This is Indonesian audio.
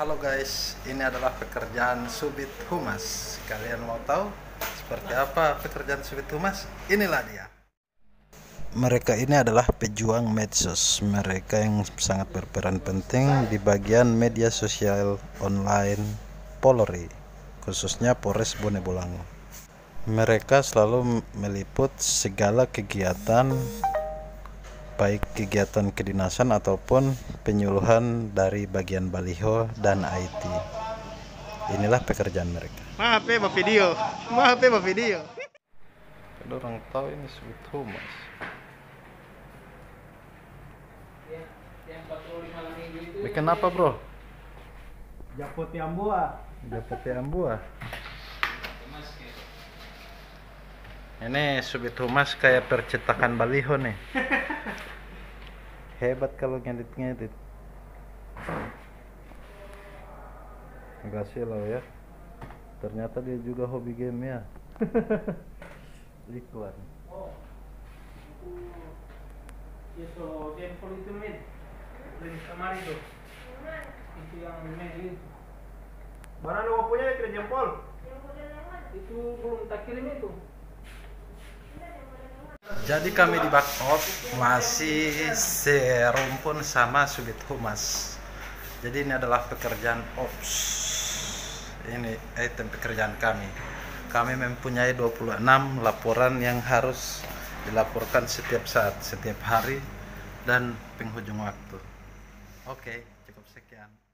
Halo guys, ini adalah pekerjaan subit humas. Kalian mau tahu seperti apa pekerjaan subit humas? Inilah dia. Mereka ini adalah pejuang medsos. Mereka yang sangat berperan penting di bagian media sosial online Polri, khususnya Polres Bone Bolango. Mereka selalu meliput segala kegiatan baik kegiatan kedinasan ataupun penyuluhan dari bagian baliho dan IT. Inilah pekerjaan mereka. Maaf ya, Pak video. Maaf ya, Pak video. Kalau orang tahu ini sebut humas. Bikin apa bro? Buah. Dapat yang buah. Ini subit humas kayak percetakan baliho nih. Hebat kalau ngedit-ngedit. Makasih lo ya. Ternyata dia juga hobi game ya. Iklan. Itu jempol itu min. Dari kemarin tuh. Itu yang min itu. Mana lo punya itu jempol? Itu belum tak kirim itu. Jadi kami di Bakot masih serumpun sama Subit Humas. Jadi ini adalah pekerjaan ops. Ini item pekerjaan kami. Kami mempunyai 26 laporan yang harus dilaporkan setiap saat, setiap hari dan penghujung waktu. Oke, cukup sekian.